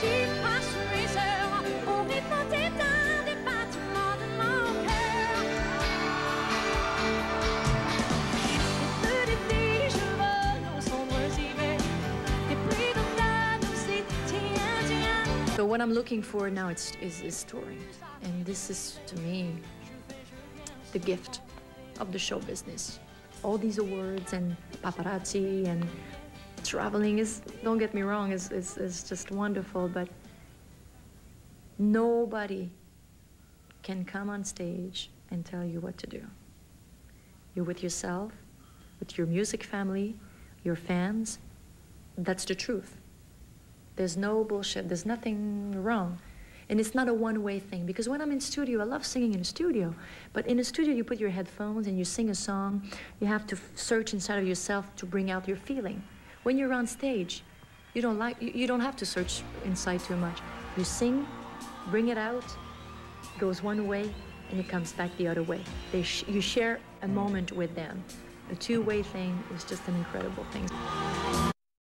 So what I'm looking for now is, is, is touring. And this is, to me, the gift of the show business. All these awards and paparazzi and traveling is, don't get me wrong, is, is, is just wonderful, but nobody can come on stage and tell you what to do. You're with yourself, with your music family, your fans. That's the truth. There's no bullshit. There's nothing wrong. And it's not a one-way thing because when I'm in studio, I love singing in studio. But in a studio, you put your headphones and you sing a song. You have to search inside of yourself to bring out your feeling. When you're on stage, you don't like you, you don't have to search inside too much. You sing, bring it out, goes one way, and it comes back the other way. Sh you share a moment with them. A two-way thing is just an incredible thing.